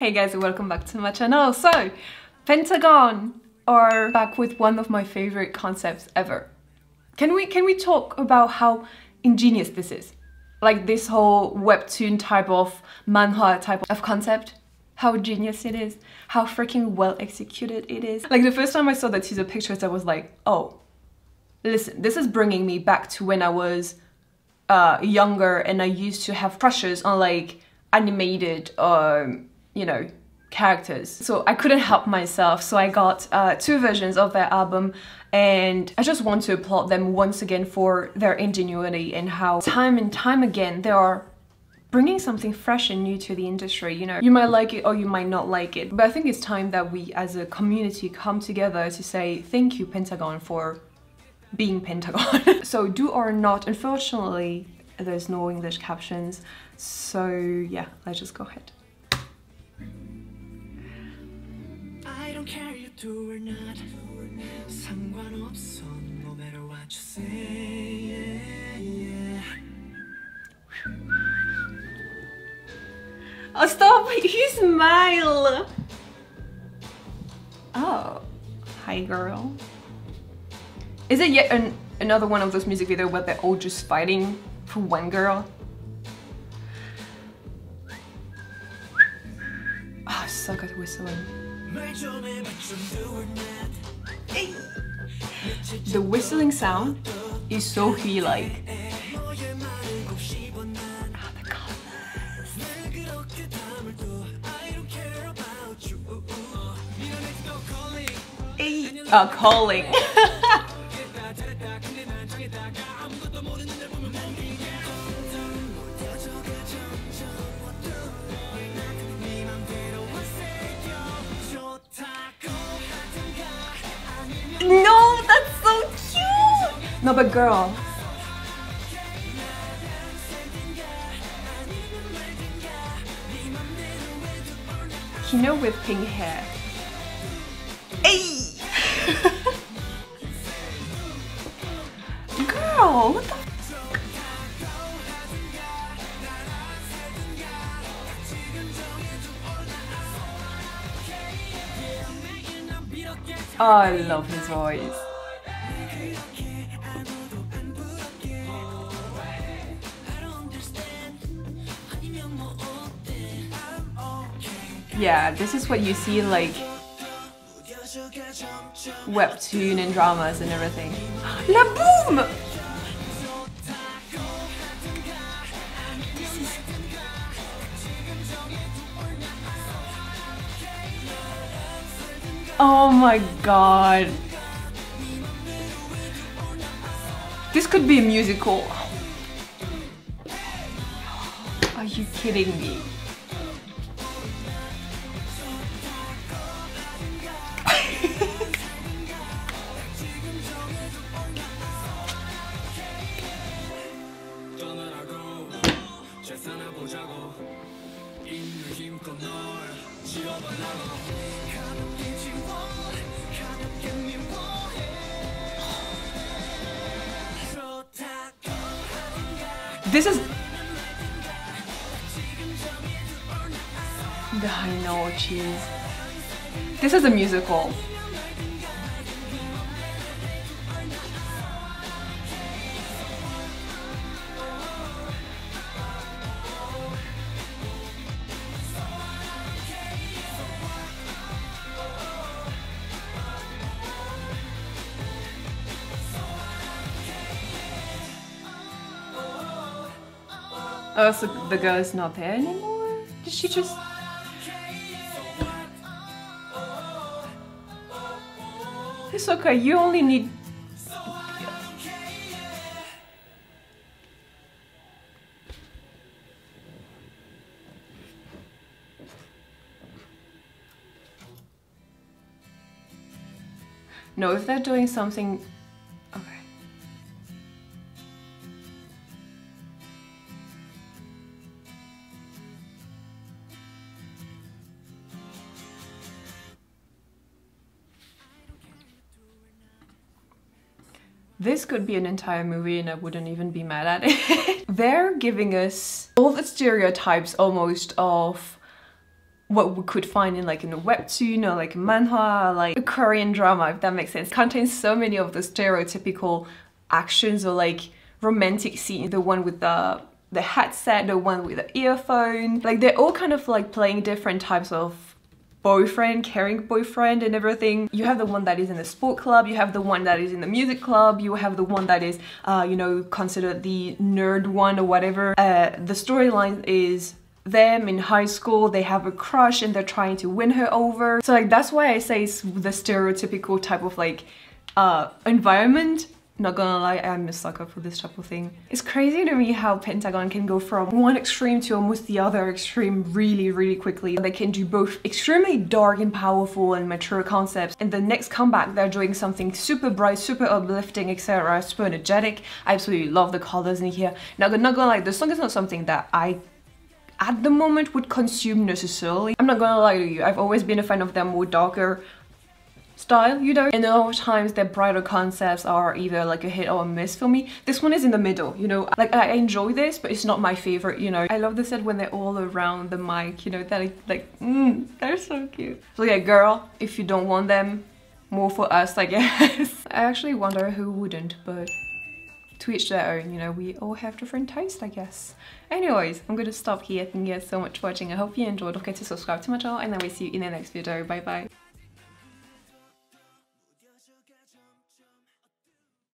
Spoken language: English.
Hey guys, welcome back to my channel. So, Pentagon are back with one of my favorite concepts ever. Can we can we talk about how ingenious this is? Like this whole webtoon type of manhwa type of concept? How genius it is, how freaking well executed it is. Like the first time I saw the teaser pictures, I was like, oh, listen, this is bringing me back to when I was uh, younger and I used to have crushes on like animated um, you know, characters. So I couldn't help myself. So I got uh, two versions of their album and I just want to applaud them once again for their ingenuity and how time and time again they are bringing something fresh and new to the industry. You know, you might like it or you might not like it. But I think it's time that we as a community come together to say thank you Pentagon for being Pentagon. so do or not, unfortunately, there's no English captions. So yeah, let's just go ahead. care you do or not 상관없어 no matter what you say Oh stop! You smile! Oh, hi girl. Is it yet an, another one of those music videos where they're all just fighting for one girl? Oh, I suck at whistling. The whistling sound is so he-like. Ah, uh, calling. No, but girl. Kino with pink hair. Hey! girl, what the Oh, I love his voice. Yeah, this is what you see like webtoon and dramas and everything. La boom! Oh my god. This could be a musical. Are you kidding me? This is... I know, cheese. This is a musical. Oh, so the girl is not there anymore? Did she just... It's okay, you only need... No, if they're doing something This could be an entire movie and I wouldn't even be mad at it. They're giving us all the stereotypes almost of what we could find in like in a webtoon or like a manhwa, like a Korean drama, if that makes sense. It contains so many of the stereotypical actions or like romantic scenes. The one with the the headset, the one with the earphone. Like they're all kind of like playing different types of boyfriend, caring boyfriend and everything. You have the one that is in the sport club, you have the one that is in the music club, you have the one that is, uh, you know, considered the nerd one or whatever. Uh, the storyline is them in high school, they have a crush and they're trying to win her over. So like that's why I say it's the stereotypical type of like uh, environment not gonna lie, I'm a sucker for this type of thing. It's crazy to me how Pentagon can go from one extreme to almost the other extreme really, really quickly. They can do both extremely dark and powerful and mature concepts, and the next comeback they're doing something super bright, super uplifting, etc. Super energetic. I absolutely love the colors in here. Now, not gonna lie, the song is not something that I at the moment would consume necessarily. I'm not gonna lie to you, I've always been a fan of them more darker, style, you know? And a lot of times their brighter concepts are either like a hit or a miss for me. This one is in the middle, you know? Like I enjoy this, but it's not my favorite, you know? I love the set when they're all around the mic, you know? They're like, like mm, they're so cute. So yeah, girl, if you don't want them, more for us, I guess. I actually wonder who wouldn't, but to each their own, you know, we all have different tastes, I guess. Anyways, I'm gonna stop here. Thank you guys so much for watching. I hope you enjoyed. Don't forget to subscribe to my channel and I will see you in the next video. Bye bye.